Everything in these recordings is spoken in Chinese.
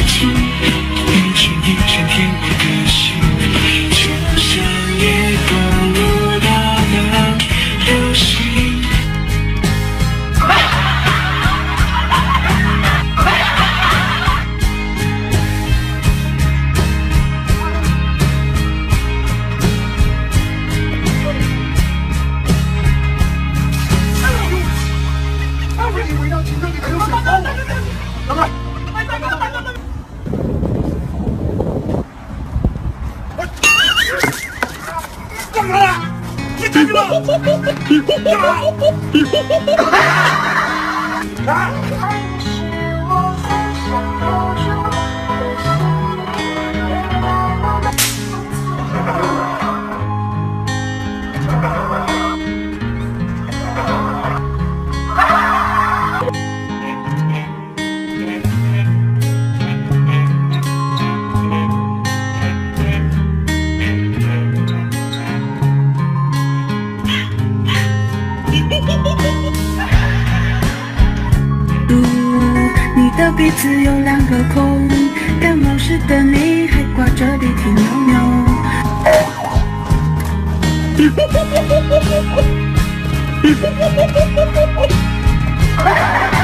reach you. Bye. 鼻子有两个孔，感冒时的你还挂着鼻涕尿尿。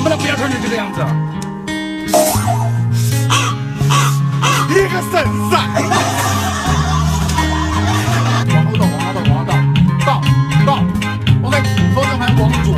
能不能不要穿成这个样子？一个肾上往后倒往后倒往后倒倒倒 ok 方向盘往左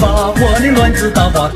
把我的卵子打花。